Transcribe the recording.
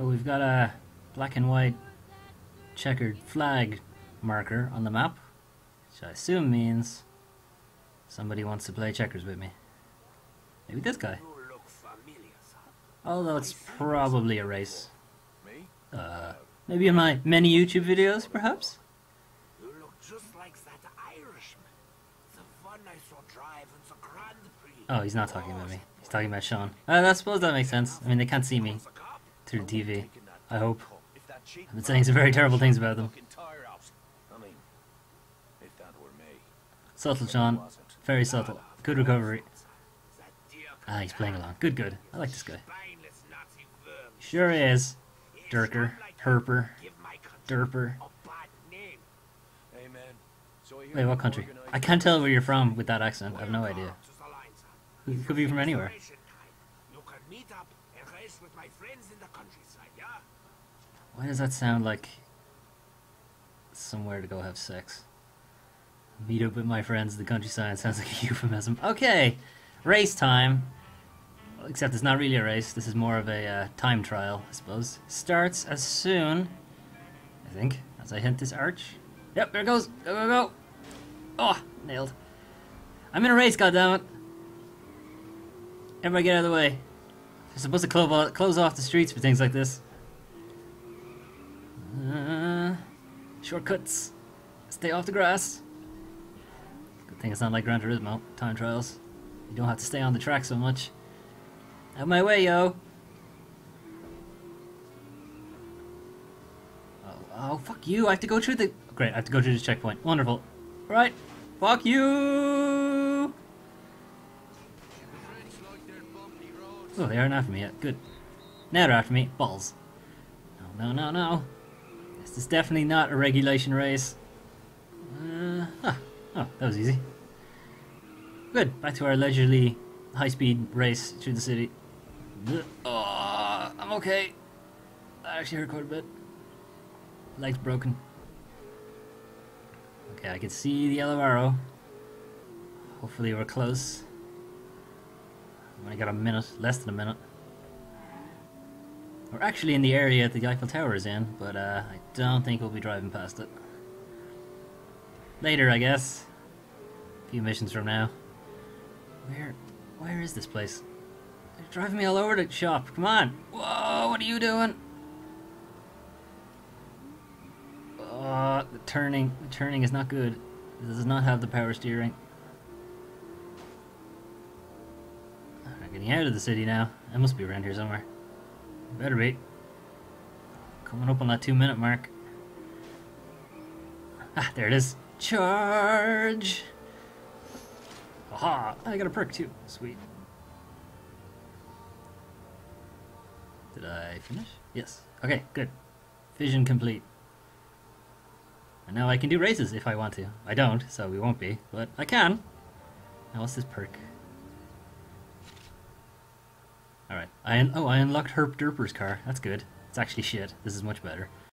Oh, we've got a black and white checkered flag marker on the map, which I assume means somebody wants to play checkers with me. Maybe this guy. Although it's probably a race. Uh, maybe in my many YouTube videos, perhaps? You look just like that Irishman. The one I saw drive the Grand Prix. Oh, he's not talking about me. He's talking about Sean. Uh, I suppose that makes sense. I mean, they can't see me? Through the TV. I hope. cup. If that cheating I've been saying some very terrible things about them. fucking tire out. I mean, if that were me. Subtle, John. Very subtle. Good recovery. Ah, he's playing along. Good, good. I like this guy. spineless Nazi worm. Sure is. Durker. Herper. Give my country Derper. a bad name. Hey, man. So I Wait, what country? I can't tell where you're from with that accent. I have no idea. to the line, sir. You could be from anywhere. Racing time. You can meet up and race with my friends in the countryside, yeah? Why does that sound like somewhere to go have sex? Meet up with my friends in the countryside sounds like a euphemism. Okay, race time. Except it's not really a race. This is more of a uh, time trial, I suppose. Starts as soon, I think, as I hit this arch. Yep, there it goes. Go, go, go. Oh, nailed. I'm in a race, goddammit. Everybody get out of the way. You're supposed to close, close off the streets for things like this. Uh, shortcuts. Stay off the grass. Good thing it's not like Gran Turismo time trials. You don't have to stay on the track so much. Out my way, yo. Oh, oh, fuck you! I have to go through the. Great, I have to go through this checkpoint. Wonderful. Right. Fuck you! Oh, they aren't after me yet. Good. Now they're after me. Balls. No, no, no, no. This is definitely not a regulation race. Uh, huh. Oh, that was easy. Good. Back to our leisurely high-speed race through the city. Ugh. Oh, I'm okay. I actually hurt quite a bit. Legs broken. Okay, I can see the yellow arrow. Hopefully we're close. I've only got a minute, less than a minute. We're actually in the area that the Eiffel Tower is in, but uh, I don't think we'll be driving past it. Later, I guess. A few missions from now. Where, where is this place? They're driving me all over the shop. Come on. Whoa, what are you doing? Oh, the turning, the turning is not good. It does not have the power steering. Out of the city now. I must be around here somewhere. Better be. Coming up on that two minute mark. Ah, there it is. Charge! Aha! I got a perk too. Sweet. Did I finish? Yes. Okay, good. Vision complete. And now I can do races if I want to. I don't, so we won't be, but I can. Now what's this perk? Alright. I un- oh, I unlocked Herp Derper's car. That's good. It's actually shit. This is much better.